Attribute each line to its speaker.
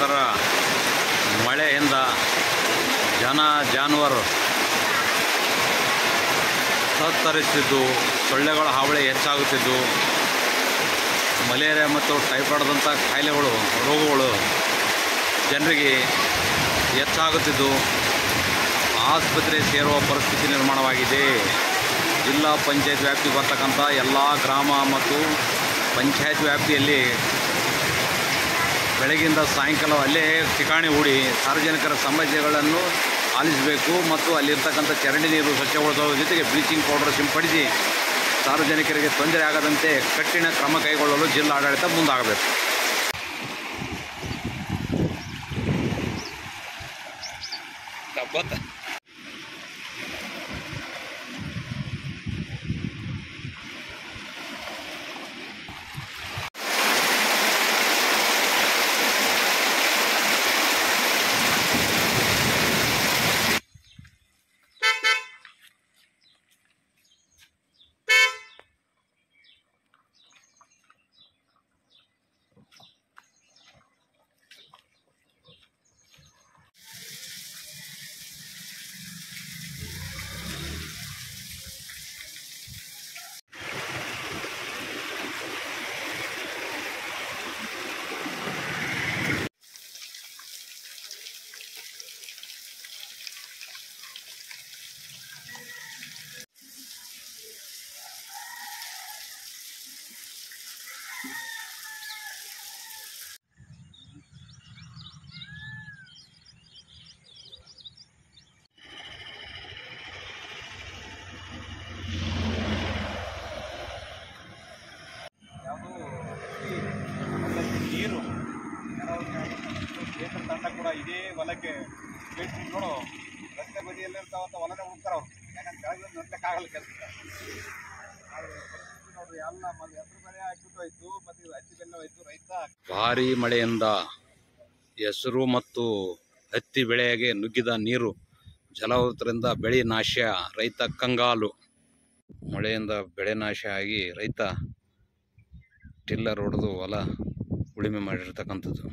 Speaker 1: ಭಯಂಕರ ಮಳೆಯಿಂದ ಜನ ಜಾನುವಾರು ತತ್ತರಿಸ್ತಿದ್ದು ಸೊಳ್ಳೆಗಳ ಹಾವಳಿ ಹೆಚ್ಚಾಗುತ್ತಿದ್ದು, ಮಲೇರಿಯಾ ಮತ್ತು ಟೈಫಾಯ್ಡ್ದಂಥ ಕಾಯಿಲೆಗಳು, ರೋಗಗಳು ಜನರಿಗೆ ಹೆಚ್ಚಾಗುತ್ತಿದ್ದು, ಆಸ್ಪತ್ರೆ ಸೇರುವ ಪರಿಸ್ಥಿತಿ ನಿರ್ಮಾಣವಾಗಿದೆ. ಜಿಲ್ಲಾ ಪಂಚಾಯತ್ ವ್ಯಾಪ್ತಿ ಬರ್ತಕ್ಕಂಥ ಎಲ್ಲ ಗ್ರಾಮ ಮತ್ತು ಪಂಚಾಯತ್ ವ್ಯಾಪ್ತಿಯಲ್ಲಿ ಬೆಳಗಿಂದ ಸಾಯಂಕಾಲ ಅಲ್ಲೇ ಠಿಕಾಣಿ ಹೂಡಿ ಸಾರ್ವಜನಿಕರ ಸಮಸ್ಯೆಗಳನ್ನು ಆಲಿಸಬೇಕು ಮತ್ತು ಅಲ್ಲಿರ್ತಕ್ಕಂಥ ಚರಂಡಿ ನೀರು ಸ್ವಚ್ಛಗೊಳಿಸೋದ್ರ ಜೊತೆಗೆ ಬ್ಲೀಚಿಂಗ್ ಪೌಡರ್ ಸಿಂಪಡಿಸಿ ಸಾರ್ವಜನಿಕರಿಗೆ ತೊಂದರೆ ಆಗದಂತೆ ಕಠಿಣ ಕ್ರಮ ಕೈಗೊಳ್ಳಲು ಜಿಲ್ಲಾಡಳಿತ ಮುಂದಾಗಬೇಕು.
Speaker 2: ಇದೇ ಹೊಲಕ್ಕೆ. ಭೇಟಿ ನೋಡು, ರಸ್ತೆ ಬದಿಯಲ್ಲಿರ್ತಾವಂತ ಹೊಲನೇ ಹುಡುಕ್ತಾರ ಅವ್ರು. ಯಾಕಂದ್ರೆ ಕೆಳಗೆ ನೋಡ್ಲಿಕ್ಕಾಗಲ್ಲ ಕೆಲಸ. ಎಲ್ಲ ರೈತ
Speaker 1: ಭಾರೀ ಮಳೆಯಿಂದ ಹೆಸರು ಮತ್ತು ಹತ್ತಿ ಬೆಳೆಗೆ ನುಗ್ಗಿದ ನೀರು ಜಲಾವೃತರಿಂದ ಬೆಳೆ ನಾಶ, ರೈತ ಕಂಗಾಲು. ಮಳೆಯಿಂದ ಬೆಳೆ ನಾಶ ಆಗಿ ರೈತ ಟಿಲ್ಲರ್ ಹೊಡೆದು ಹೊಲ ಉಳುಮೆ ಮಾಡಿರ್ತಕ್ಕಂಥದ್ದು.